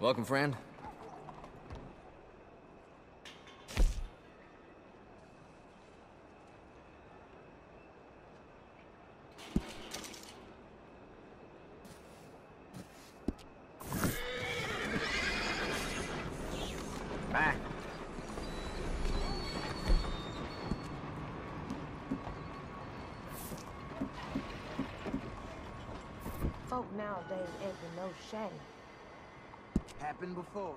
Welcome, friend. Folk nowadays ain't no shame. Happened before.